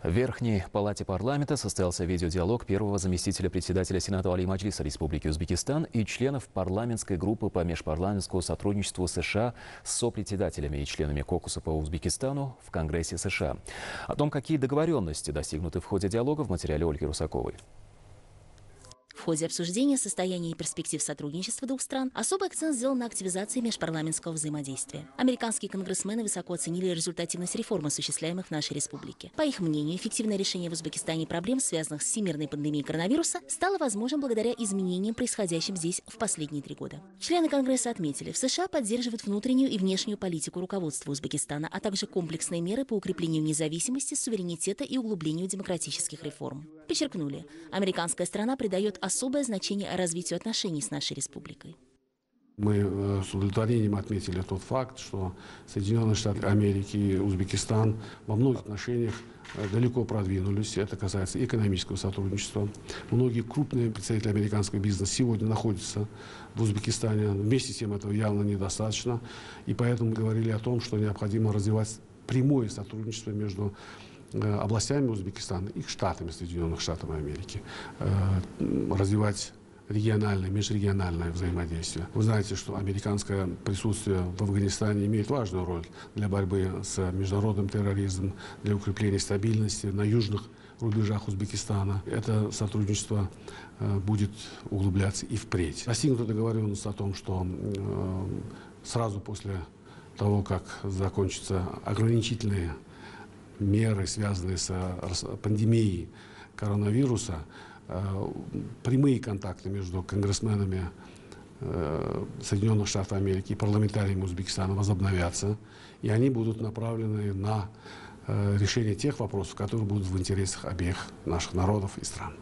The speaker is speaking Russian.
В Верхней палате парламента состоялся видеодиалог первого заместителя председателя Сената Али Маджлиса Республики Узбекистан и членов парламентской группы по межпарламентскому сотрудничеству США с сопредседателями и членами кокуса по Узбекистану в Конгрессе США. О том, какие договоренности достигнуты в ходе диалога в материале Ольги Русаковой. Ходе обсуждения состояния и перспектив сотрудничества двух стран особый акцент сделан на активизации межпарламентского взаимодействия. Американские конгрессмены высоко оценили результативность реформ, осуществляемых в нашей республике. По их мнению, эффективное решение в Узбекистане проблем, связанных с всемирной пандемией коронавируса, стало возможным благодаря изменениям, происходящим здесь в последние три года. Члены Конгресса отметили, в США поддерживают внутреннюю и внешнюю политику руководства Узбекистана, а также комплексные меры по укреплению независимости, суверенитета и углублению демократических реформ. Подчеркнули, американская страна придает особое значение развитию отношений с нашей республикой. Мы э, с удовлетворением отметили тот факт, что Соединенные Штаты Америки и Узбекистан во многих отношениях э, далеко продвинулись. Это касается экономического сотрудничества. Многие крупные представители американского бизнеса сегодня находятся в Узбекистане. Вместе с тем этого явно недостаточно. И поэтому мы говорили о том, что необходимо развивать прямое сотрудничество между областями Узбекистана и штатами Соединенных Штатов Америки, э, развивать региональное, межрегиональное взаимодействие. Вы знаете, что американское присутствие в Афганистане имеет важную роль для борьбы с международным терроризмом, для укрепления стабильности на южных рубежах Узбекистана. Это сотрудничество э, будет углубляться и впредь. Достигнута договоренность о том, что сразу после того, как закончатся ограничительные меры, связанные с пандемией коронавируса, э, прямые контакты между конгрессменами э, Соединенных Штатов Америки и парламентариями Узбекистана возобновятся, и они будут направлены на э, решение тех вопросов, которые будут в интересах обеих наших народов и стран.